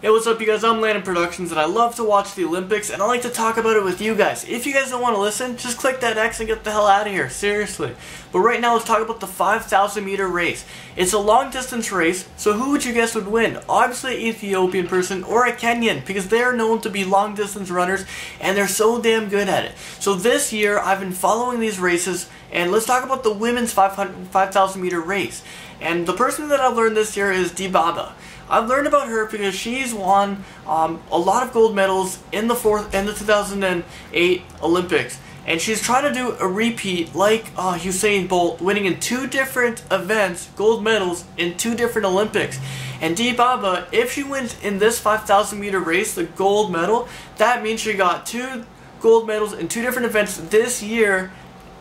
Hey, what's up you guys? I'm Landon Productions and I love to watch the Olympics and I like to talk about it with you guys. If you guys don't want to listen, just click that X and get the hell out of here, seriously. But right now let's talk about the 5,000 meter race. It's a long distance race, so who would you guess would win? Obviously an Ethiopian person or a Kenyan because they're known to be long distance runners and they're so damn good at it. So this year I've been following these races and let's talk about the women's 5,000 meter race. And the person that I've learned this year is Dibaba. I've learned about her because she's won um, a lot of gold medals in the fourth in the 2008 Olympics, and she's trying to do a repeat like uh, Usain Bolt, winning in two different events, gold medals in two different Olympics. And Dibaba, if she wins in this 5,000 meter race, the gold medal, that means she got two gold medals in two different events this year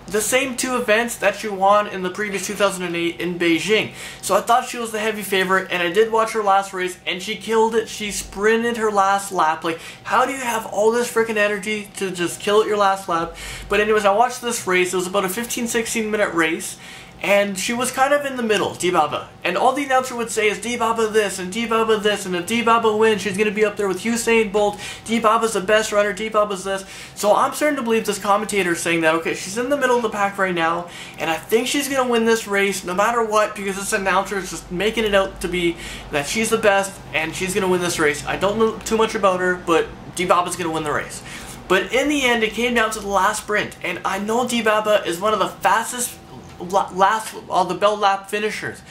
the same two events that she won in the previous 2008 in Beijing. So I thought she was the heavy favorite, and I did watch her last race, and she killed it. She sprinted her last lap. Like, how do you have all this freaking energy to just kill it your last lap? But anyways, I watched this race. It was about a 15-16 minute race, and she was kind of in the middle, Dibaba. And all the announcer would say is Dibaba this and Dibaba this, and if Dibaba wins, she's going to be up there with Usain Bolt. Dibaba's the best runner, Dibaba's this. So I'm starting to believe this commentator is saying that, okay, she's in the middle of the pack right now, and I think she's going to win this race no matter what, because this announcer is just making it out to be that she's the best, and she's going to win this race. I don't know too much about her, but Dibaba's going to win the race. But in the end, it came down to the last sprint, and I know Dibaba is one of the fastest last all the bell lap finishers.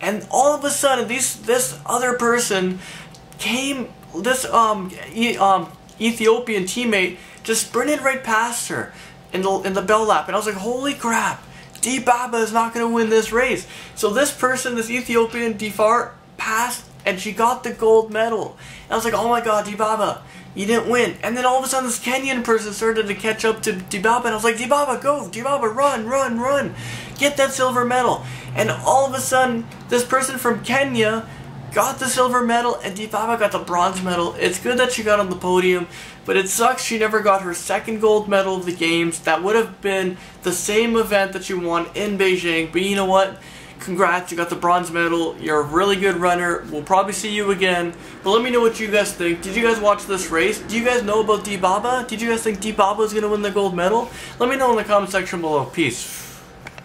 And all of a sudden, this this other person came. This um, e um Ethiopian teammate just sprinted right past her in the in the bell lap, and I was like, "Holy crap! Dibaba is not going to win this race." So this person, this Ethiopian Defar, passed, and she got the gold medal. And I was like, "Oh my God, Dibaba!" You didn't win. And then all of a sudden this Kenyan person started to catch up to Dibaba and I was like, Dibaba, go! Dibaba, run, run, run! Get that silver medal! And all of a sudden, this person from Kenya got the silver medal and Dibaba got the bronze medal. It's good that she got on the podium, but it sucks she never got her second gold medal of the games. That would have been the same event that she won in Beijing, but you know what? Congrats, you got the bronze medal. You're a really good runner. We'll probably see you again. But let me know what you guys think. Did you guys watch this race? Do you guys know about Dibaba? Did you guys think Dibaba is going to win the gold medal? Let me know in the comment section below. Peace.